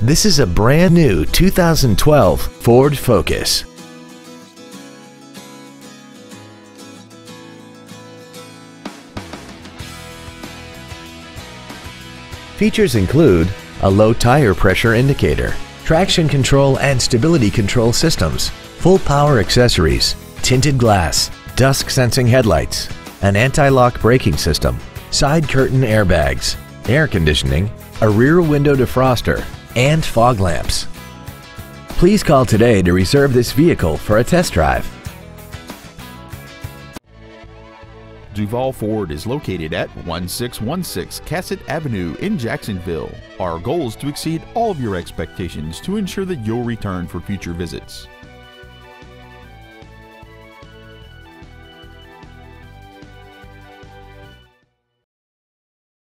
This is a brand new 2012 Ford Focus. Features include a low tire pressure indicator, traction control and stability control systems, full power accessories, tinted glass, dusk sensing headlights, an anti-lock braking system, side curtain airbags, air conditioning, a rear window defroster, and fog lamps. Please call today to reserve this vehicle for a test drive. Duval Ford is located at 1616 Cassat Avenue in Jacksonville. Our goal is to exceed all of your expectations to ensure that you'll return for future visits.